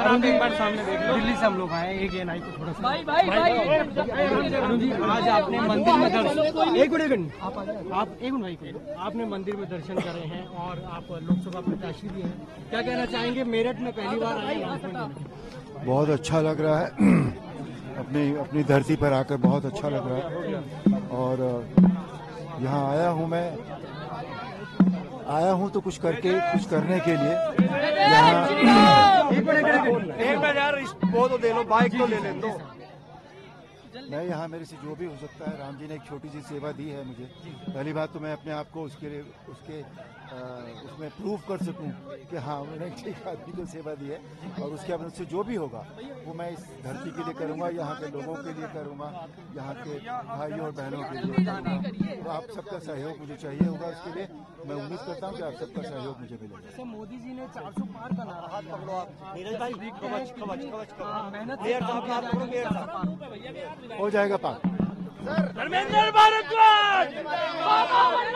दिल्ली से हम लोग आए एक एन आई को थोड़ा सा भाई भाई भाई जी आज आपने मंदिर में दर्शन एक मिनट आप एक मिनट भाई आपने मंदिर में दर्शन करे हैं और आप लोकसभा प्रत्याशी भी हैं क्या कहना चाहेंगे मेरठ में पहली बार आए बहुत अच्छा लग रहा है। अपनी अपनी धरती पर आकर बहुत अच्छा लग रहा है। और यहाँ आया हूँ मैं। आया हूँ तो कुछ करके कुछ करने के लिए। यहाँ तो दे लो बाइक तो ले लें दो मैं यहाँ मेरे से जो भी हो सकता है राम जी ने एक छोटी सी सेवा दी है मुझे। पहली बात तो मैं अपने आप को उसके लिए उसके अ, उसमें प्रूव कर सकूँ कि हाँ मैंने ठीक आदमी को सेवा दी है। और उसके बाद उससे जो भी होगा वो मैं इस धरती के लिए करूँगा यहाँ के लोगों के लिए करूँगा यहाँ के भाइयों और बहनों के लिए करूँगा। तो आप सबका सहयोग मुझे चाहिए होगा उसके लिए। मैं उम्मीद करता हूँ कि आप सबका सहयोग मुझे मिलेगा। जैसे मोदी जी ने 400 पार का नारा दिया है। नीरज भाई कवच कवच कवच हाँ, कवच मेहनत से मेयर काम साहब किया आप करो जाएगा, मेयर 400 साहब पार। हो जाएगा पाक धर्मेंद्र भारद्वाज